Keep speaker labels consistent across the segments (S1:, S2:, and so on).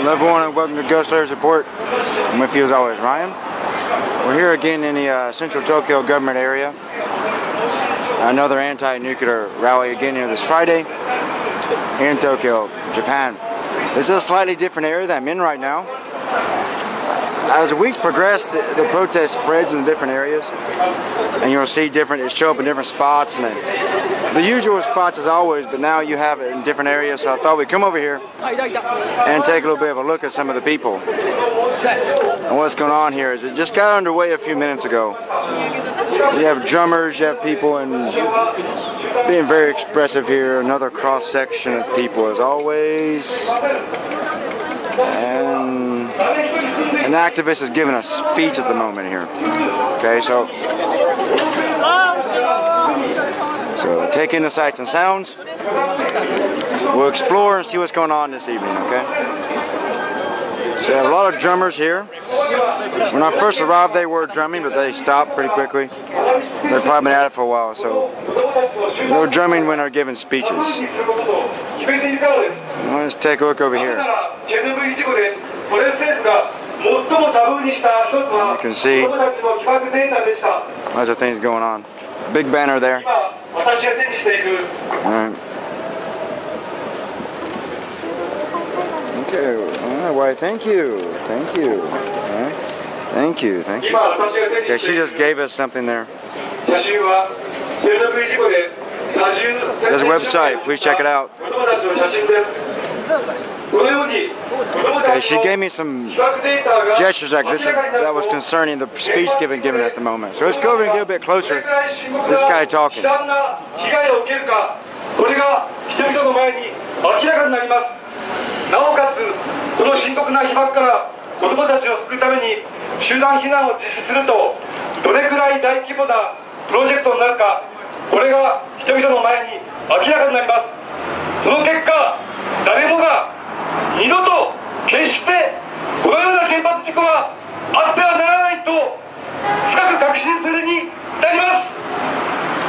S1: Hello everyone and welcome to Ghost Layers Report. I'm with you as always, Ryan. We're here again in the uh, central Tokyo government area. Another anti-nuclear rally again here this Friday in Tokyo, Japan. This is a slightly different area that I'm in right now. As the weeks progress, the, the protest spreads in different areas, and you'll see different. It show up in different spots, and it, the usual spots as always. But now you have it in different areas. So I thought we'd come over here and take a little bit of a look at some of the people. And what's going on here is it just got underway a few minutes ago. You have drummers, you have people, and being very expressive here. Another cross section of people as always. And an activist is giving a speech at the moment here. Okay, so so take in the sights and sounds. We'll explore and see what's going on this evening. Okay. So we have a lot of drummers here. When I first arrived, they were drumming, but they stopped pretty quickly. They've probably been at it for a while, so were drumming when they're giving speeches. Let's take a look over here. You can see lots of things going on. Big banner there. Alright. Okay, oh, why thank you. Thank you. Thank you, thank you. Okay, she just gave us something there. There's a website, please check it out. Okay, she gave me some gestures like this is, that was concerning the speech given given at the moment. So let's go over and get a bit closer. This guy talking. これが人々の前に明らかになりますなおかつこの深刻な被爆から子どもたちを救うために集団避難を実施するとどれくらい大規模なプロジェクトになるかこれが人々の前に明らかになりますその結果誰もが二度と決してこのような原発事故はあってはならないと深く確信するに至ります。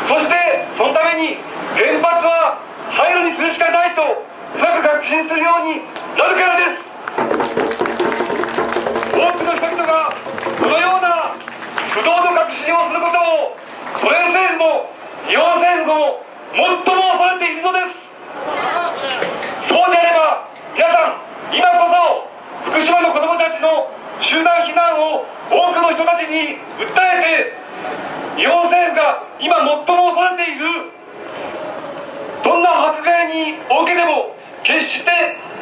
S1: そしてそのために原発は廃炉にするしかないと深く確信するようになるからです。多くの人々がこのような不動の確信をすることをソ連政府も日本政府も最も恐れているのです。そうであれば皆さん今こそ福島の子どもたちの集団避難を多くの人たちに訴えて日本政府が今最も恐れているどんな迫害におけても決して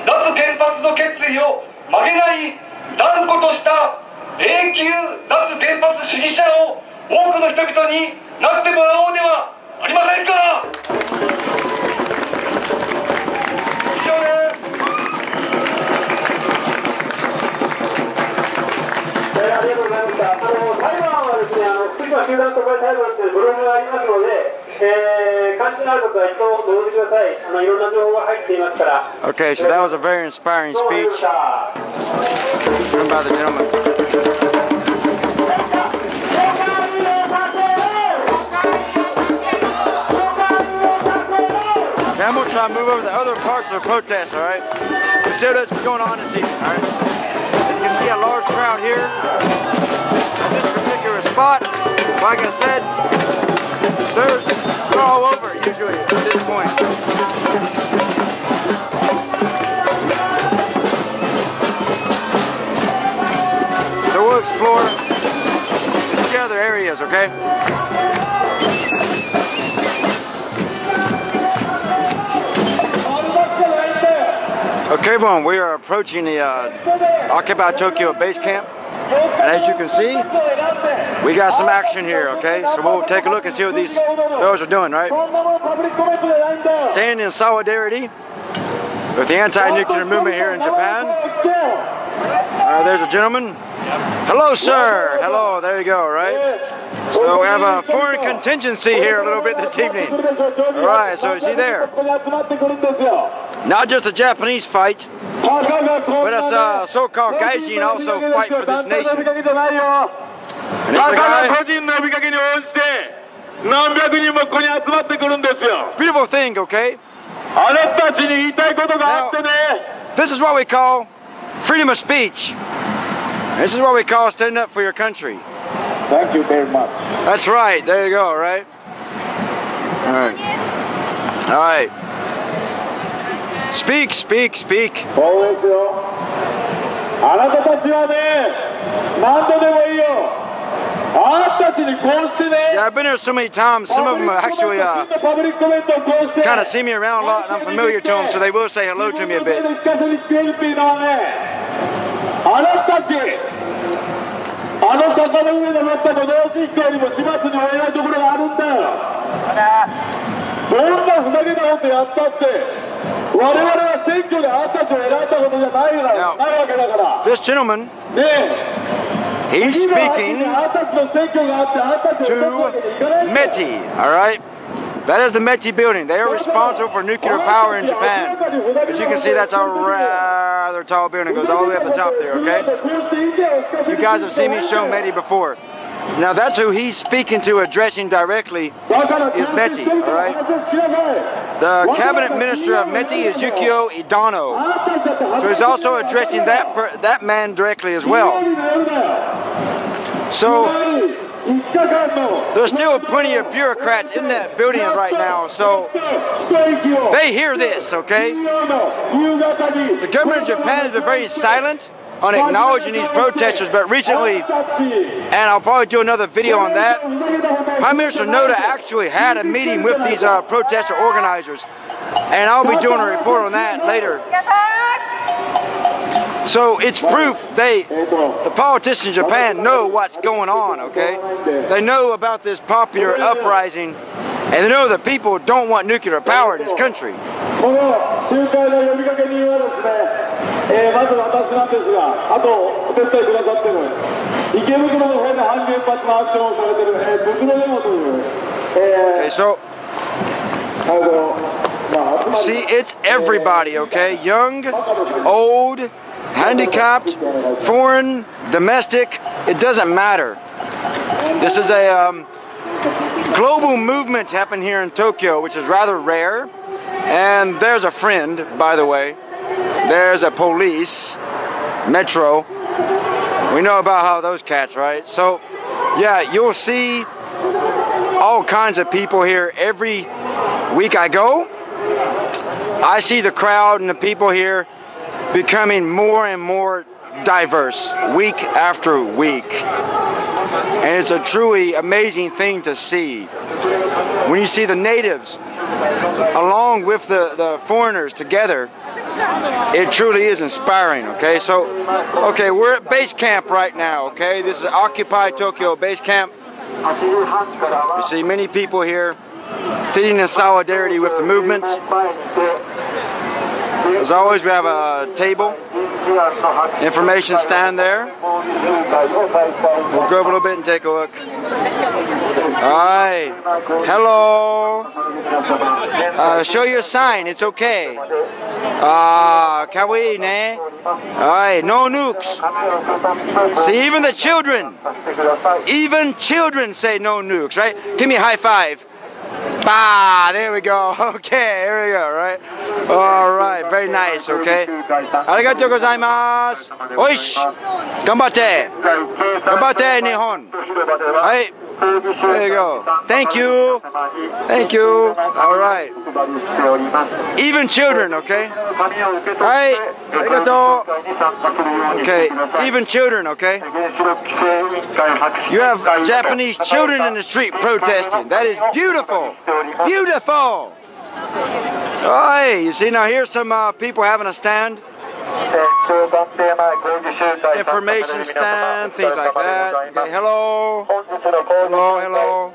S1: 脱原発の決意を曲げない断固とした永久脱原発主義者を多くの人々になってもらおうではありませんかの福島集団特売裁判というブログがありますので、えー、関心のある方は一度ご覧ください。あのいろんな情報が入っていますから。Okay, so that was a very inspiring speech given by the gentleman. Now I'm going to try to move over to the other parts of the protest, all right? We see what's going on this evening, all right? You can see a large crowd here at this particular spot. Like I said, there's they're all over usually at this point. So we'll explore the other areas, okay? Okay, everyone, we are approaching the uh, Occupy Tokyo base camp. And as you can see, we got some action here, okay? So we'll take a look and see what these fellows are doing, right? Standing in solidarity with the anti-nuclear movement here in Japan. Uh, there's a gentleman. Hello, sir. Hello, there you go, right? So we have a foreign contingency here a little bit this evening. All right, so you see there. Not just a Japanese fight, but a so-called gaijin also fight for this nation. And there's a guy. Beautiful thing, okay? Now, this is what we call freedom of speech. This is what we call standing up for your country.
S2: Thank you very much.
S1: That's right. There you go, right? All right. All right. Speak, speak, speak.
S2: そうですよ。あなたたちはね、何度でもいいよ。
S1: yeah, I've been here so many times. Some of them actually uh, kind of see me around a lot, and I'm familiar to them, so they will say hello to me a bit. Now, this gentleman He's speaking
S2: to
S1: METI, all right? That is the METI building. They are responsible for nuclear power in Japan. As you can see, that's a rather tall building. It goes all the way up the top there, okay? You guys have seen me show METI before. Now that's who he's speaking to, addressing directly,
S2: is
S1: Meti, all right? The cabinet minister of Meti is Yukio Edano. So he's also addressing that, that man directly as well. So there's still plenty of bureaucrats in that building right now. So they hear this, okay? The government of Japan has been very silent on acknowledging these protesters, but recently, and I'll probably do another video on that, Prime Minister Noda actually had a meeting with these uh, protester organizers, and I'll be doing a report on that later. So it's proof they, the politicians in Japan know what's going on, okay? They know about this popular uprising, and they know that people don't want nuclear power in this country.
S2: この集会の呼びかけ人はですね、えーまず私なんですが、あとお手伝いくださってる、池袋の方で反原発のアクションをされてる、えー、袋デモという、え
S1: Okay, so
S2: ー、あの、まあ、集まり
S1: see, it's everybody, okay? Young, old, handicapped, foreign, domestic, it doesn't matter. This is a um, global movement happening here in Tokyo, which is rather rare. And there's a friend, by the way. There's a police, metro. We know about how those cats, right? So, yeah, you'll see all kinds of people here every week I go. I see the crowd and the people here becoming more and more diverse week after week. And it's a truly amazing thing to see. When you see the natives along with the, the foreigners together, it truly is inspiring, okay? So, okay, we're at base camp right now, okay? This is Occupy Tokyo base camp. You see many people here sitting in solidarity with the movement. As always, we have a table, information stand there. We'll go over a little bit and take a look. Hi. Hello. Uh, show your sign. It's okay. Ah, kawaii ne. Alright, no nukes. See, even the children, even children say no nukes, right? Give me a high five. Bah, there we go. Okay, here we go, right? All right, very nice, okay? Arigatou gozaimasu. Oish. Gambate. Gambate, Nihon. Hi. There you go. Thank you. Thank you. All right. Even children, okay? Hi. Arigatou. Okay, even children, okay? You have Japanese children in the street protesting. That is beautiful. Beautiful. Oh, hey, you see now here's some uh, people having a stand. Information stand, things like that. Okay, hello. Hello, hello.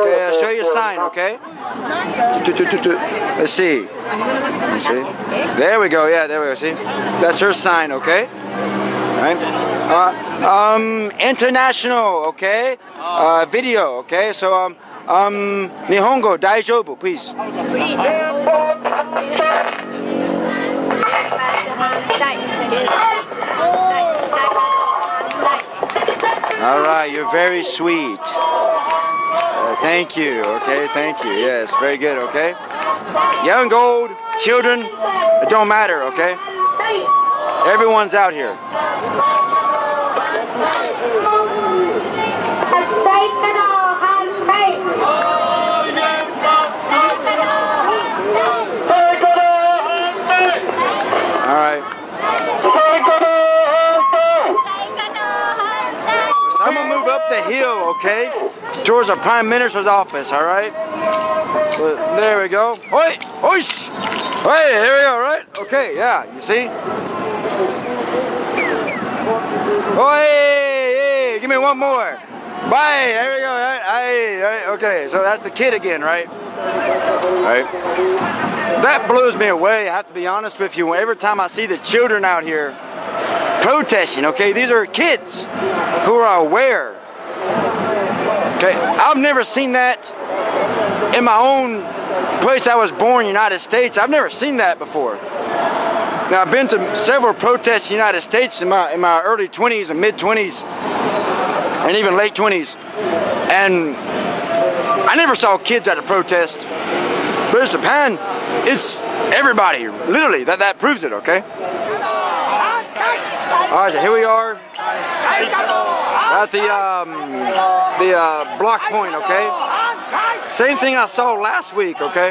S1: Okay, uh, show your sign, okay? Let's see. Let's see. There we go. Yeah, there we go. See, that's her sign, okay? Right. Uh, um, international, okay? Uh, video, okay? So, um, um, Nihongo, daijoubu, please. All right, you're very sweet. Uh, thank you. Okay, thank you. Yes, very good. Okay. Young, old, children, it don't matter. Okay. Everyone's out here. The hill, okay? Towards the Prime Minister's office, all right? So there we go. Oi! Oish! Hey, here we go, right? Okay, yeah, you see? Oh, hey, give me one more. Bye, there we go, right? Hey, right? Okay, so that's the kid again, right? Right? That blows me away, I have to be honest with you. Every time I see the children out here protesting, okay? These are kids who are aware. Okay, I've never seen that in my own place I was born, United States. I've never seen that before. Now I've been to several protests in the United States in my in my early 20s and mid 20s and even late 20s. And I never saw kids at a protest. But in Japan, it's everybody, literally, that, that proves it, okay? All right, so here we are at the um, the uh, block point, okay? Same thing I saw last week, okay?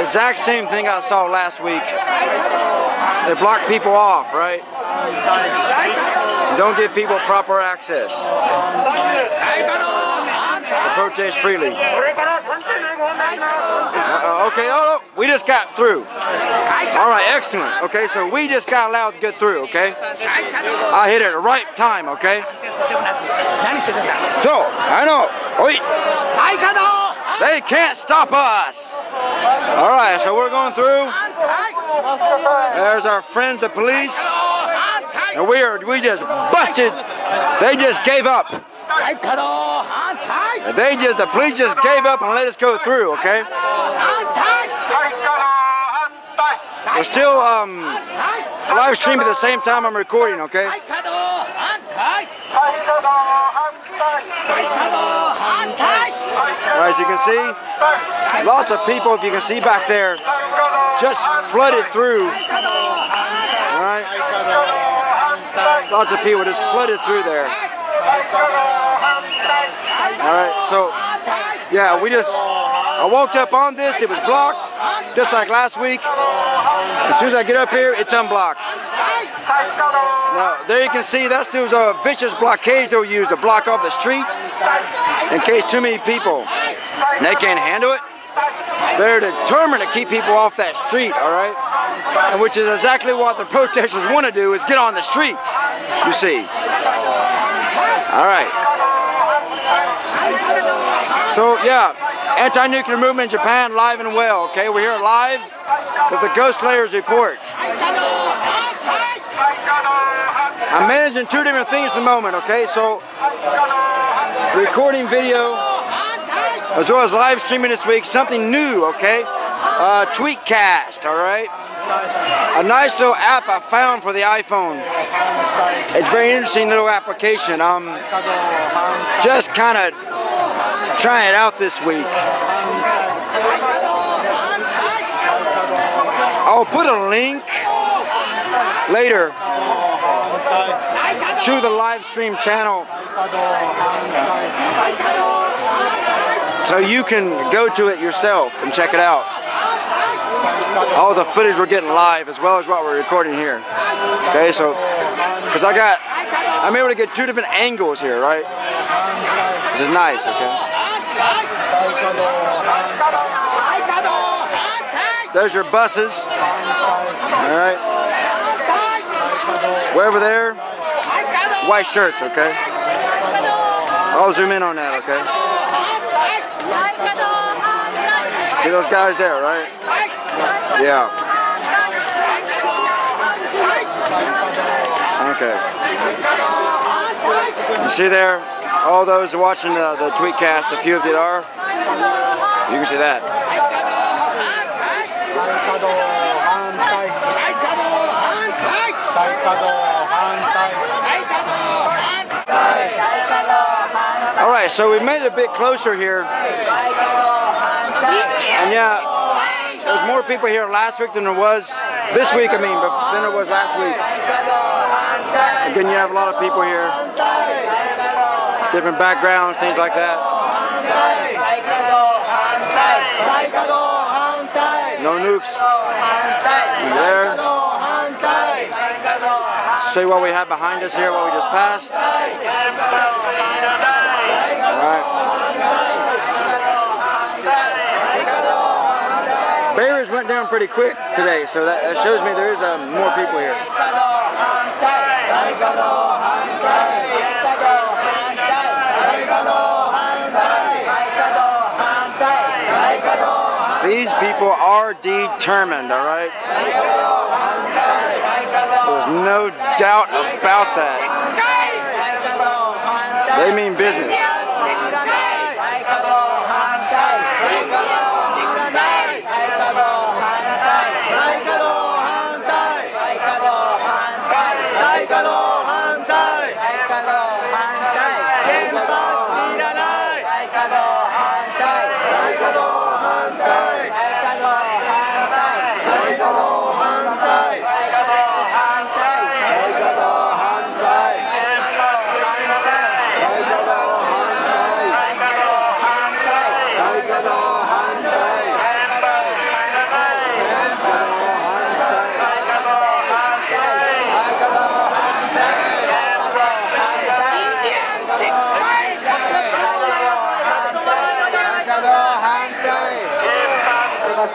S1: Exact same thing I saw last week. They block people off, right? Don't give people proper access. To protest freely. Uh, okay, oh, we just got through. All right, excellent. Okay, so we just got allowed to get through, okay? I hit it at the right time, okay? So, I know. They can't stop us. All right, so we're going through. There's our friends, the police. And we are, we just busted. They just gave up. They just, the police just gave up and let us go through, okay? We're still um, live streaming at the same time I'm recording, okay? As you can see, lots of people, if you can see back there, just flooded through. All right? Lots of people just flooded through there. All right, so yeah, we just, I walked up on this, it was blocked, just like last week. As soon as I get up here, it's unblocked. Now, there you can see that's those a vicious blockades they'll use to block off the street in case too many people, and they can't handle it. They're determined to keep people off that street, all right? And which is exactly what the protesters want to do is get on the street, you see. All right. So yeah, anti-nuclear movement in Japan live and well. Okay, we're here live with the Ghost Layers report. I'm managing two different things at the moment. Okay, so recording video as well as live streaming this week. Something new. Okay, uh, Tweetcast. All right, a nice little app I found for the iPhone. It's very interesting little application. Um, just kind of trying it out this week. I'll put a link later to the live stream channel so you can go to it yourself and check it out. All the footage we're getting live as well as what we're recording here. Okay, so because I got, I'm able to get two different angles here, right? Which is nice, okay? There's your buses. All right. Way over there, white shirts, okay? I'll zoom in on that, okay? See those guys there, right? Yeah. Okay. You see there? All those watching the, the tweetcast, a few of you are. You can see that. All right, so we made it a bit closer here. And yeah, there's more people here last week than there was this week. I mean, but than there was last week. Again, you have a lot of people here, different backgrounds, things like that. No nukes. There. Show you what we have behind us here, what we just passed. All right. Barriers went down pretty quick today, so that, that shows me there is uh, more people here. These people are determined, all right? There's no doubt about that. They mean business.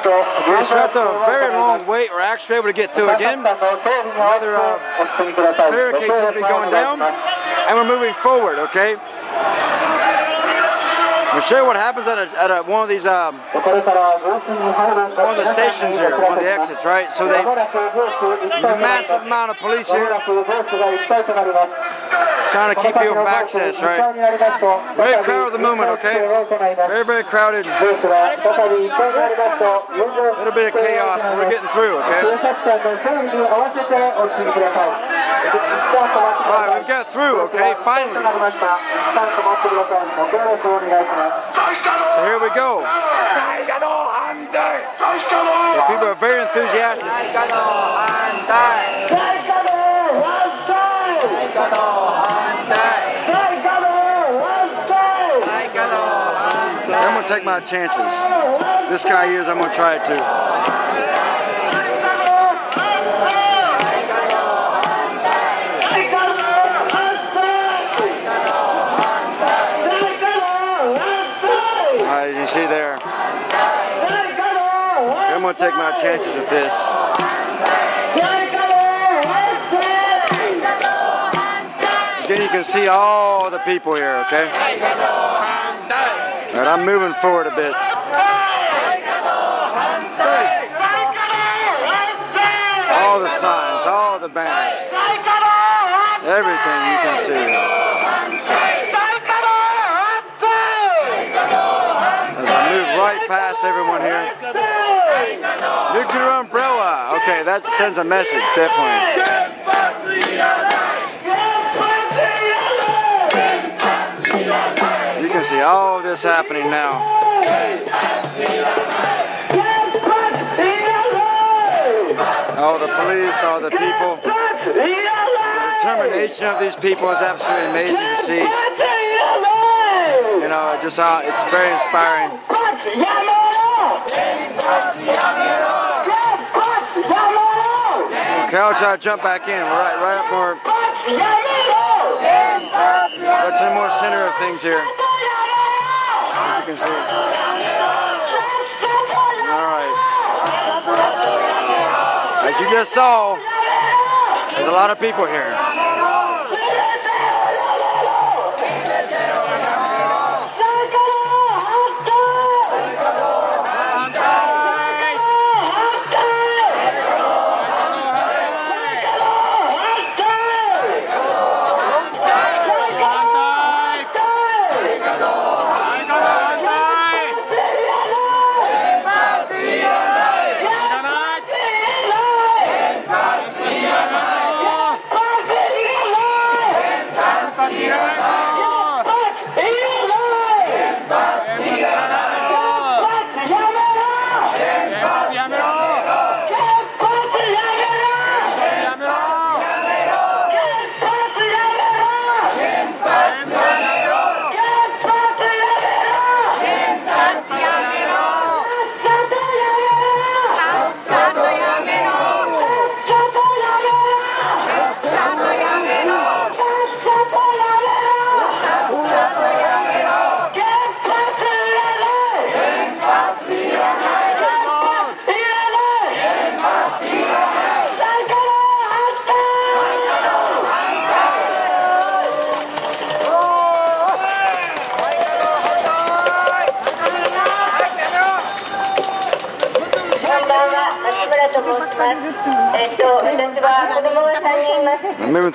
S1: It's after a very long wait, we're actually able to get through again. Another uh, barricade has going down, and we're moving forward, okay? I'll show you what happens at, a, at a, one of these, um, one of the stations here, one of the exits, right? So they, massive amount of police here, trying to keep people from access, right? Very crowded at the moment, okay? Very, very crowded. A little bit of chaos, but we're getting through, okay? All right, we've got through, okay? Finally. So here we go. The people are very enthusiastic. I'm gonna take my chances. This guy is, I'm gonna try it too. See there. I'm gonna take my chances with this. Again, you can see all the people here, okay? Alright, I'm moving forward a bit. All the signs, all the banners, everything you can see. Move right past everyone here. Nuclear umbrella. Okay, that sends a message, definitely. You can see all this happening now. All the police, all the people. The determination of these people is absolutely amazing to see. You know, just how it's very inspiring. Okay, I'll try to jump back in. We're right, right up more, right to more center of things here. You can see. All right. As you just saw, there's a lot of people here.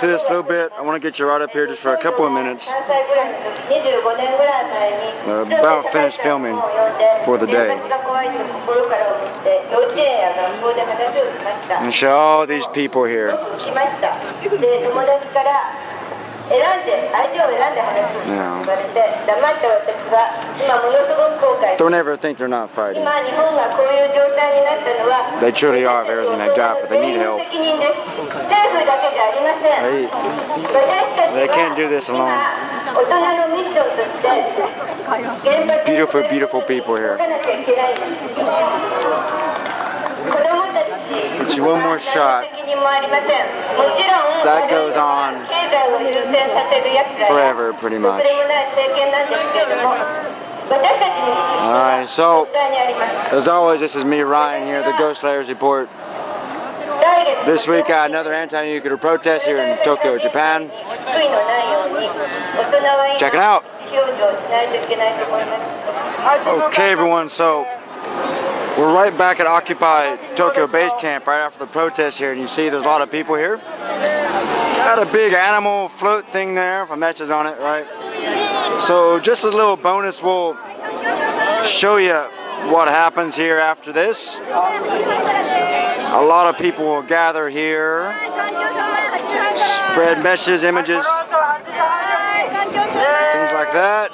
S1: this a little bit. I want to get you right up here just for a couple of minutes. Uh, About finished filming for the day. And show all these people here.
S3: 選んで、相手を選んで話をし言われて、黙った私は、今ものすごく後悔して
S1: Don't ever think they're not fighting.
S3: 今日本がこういう状態になったのは
S1: They truly are everything they got, but they need help.
S3: 責任です政府だけじゃありません
S1: They,
S3: 私たちは
S1: they can't do this alone.
S3: 今大人のミッションとして原発
S1: Beautiful, beautiful people here.
S3: 動かなきゃいけないんです
S1: It's one more shot. That goes on forever, pretty much. Alright, so, as always, this is me, Ryan, here, the Ghost Layers Report. This week, uh, another anti-nuclear protest here in Tokyo, Japan. Check it out. Okay, everyone, so we're right back at Occupy Tokyo Base Camp right after the protest here, and you see there's a lot of people here. Got a big animal float thing there, if a message on it, right? So, just as a little bonus, we'll show you what happens here after this. A lot of people will gather here, spread messages, images, things like that.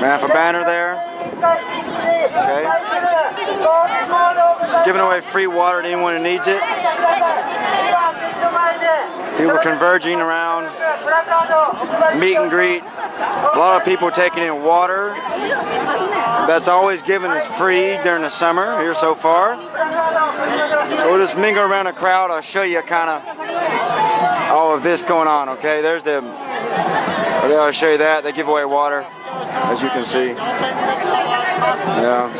S1: Man, a banner there. Okay. Giving away free water to anyone who needs it. People converging around, meet and greet. A lot of people taking in water. That's always given is free during the summer here so far. So we'll just mingle around the crowd. I'll show you kind of all of this going on. Okay, there's the. I'll show you that. They give away water, as you can see. Yeah.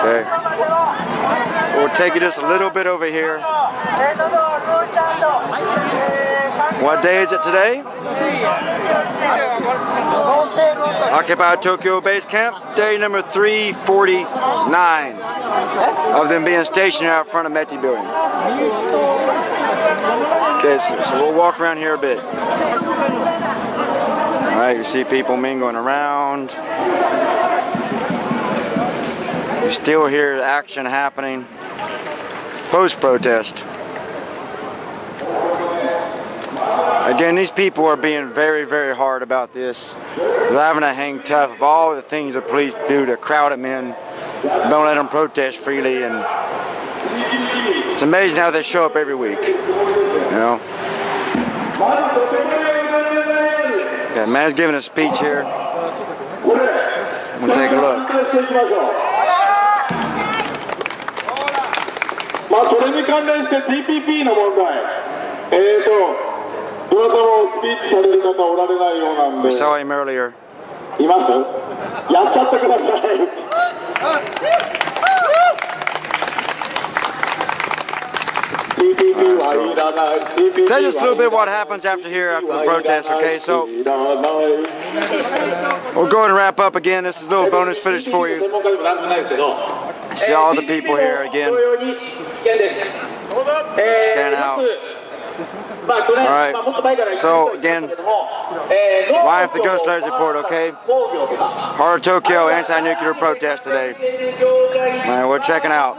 S1: Okay. We'll take you just a little bit over here. What day is it today? Occupy Tokyo Base Camp, day number 349 of them being stationed out front of Meti Building. Okay, so, so we'll walk around here a bit. All right, you see people mingling around. You still hear action happening post protest. Again, these people are being very, very hard about this. They're having to hang tough of all the things the police do to crowd them in. Don't let them protest freely, and it's amazing how they show up every week. You know. Yeah, man's giving a speech here. We'll take a look.
S2: していきましょうまあそれに関連して TPP の問題えーと
S1: We
S2: で
S1: saw him earlier.
S2: いますやっちゃってください TPP はいらない TPP
S1: That's just a little bit what happens after here, after the protest, okay? So
S2: いらない
S1: we'll go ahead and wrap up again. This is a little bonus footage for
S2: 専
S1: you.
S2: 門家でもなんでもないですけど
S1: See all the people here again.
S2: 同様に危険です。え
S1: Scan
S2: ー
S1: out.
S2: All right.
S1: So
S2: again,
S1: live the Ghost Letters report. Okay. Horror Tokyo anti-nuclear protest today. Man, we're checking out.